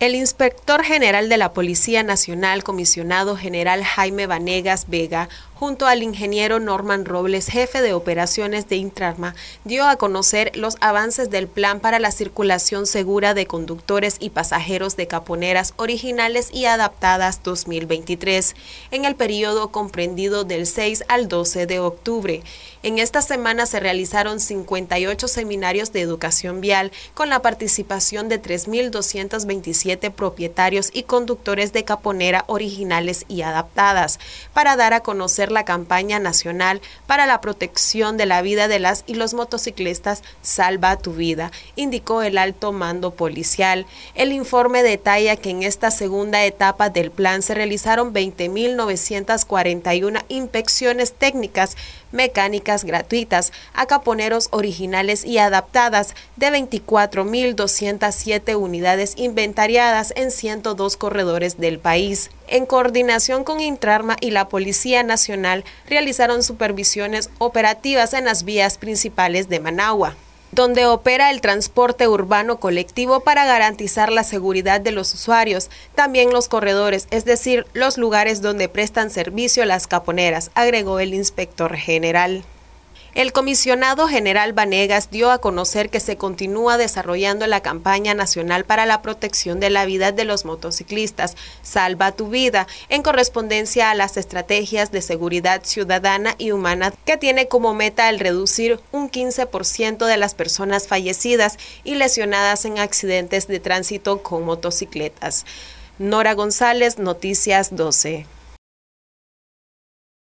El inspector general de la Policía Nacional, comisionado general Jaime Vanegas Vega, junto al ingeniero Norman Robles, jefe de operaciones de Intrarma, dio a conocer los avances del plan para la circulación segura de conductores y pasajeros de caponeras originales y adaptadas 2023, en el periodo comprendido del 6 al 12 de octubre. En esta semana se realizaron 58 seminarios de educación vial con la participación de 3.227 propietarios y conductores de caponera originales y adaptadas para dar a conocer la campaña nacional para la protección de la vida de las y los motociclistas Salva tu vida, indicó el alto mando policial. El informe detalla que en esta segunda etapa del plan se realizaron 20.941 inspecciones técnicas mecánicas gratuitas a caponeros originales y adaptadas de 24.207 unidades inventariadas en 102 corredores del país. En coordinación con Intrarma y la Policía Nacional, realizaron supervisiones operativas en las vías principales de Managua donde opera el transporte urbano colectivo para garantizar la seguridad de los usuarios, también los corredores, es decir, los lugares donde prestan servicio las caponeras, agregó el inspector general. El comisionado general Vanegas dio a conocer que se continúa desarrollando la campaña nacional para la protección de la vida de los motociclistas, Salva tu vida, en correspondencia a las estrategias de seguridad ciudadana y humana que tiene como meta el reducir un 15% de las personas fallecidas y lesionadas en accidentes de tránsito con motocicletas. Nora González, Noticias 12.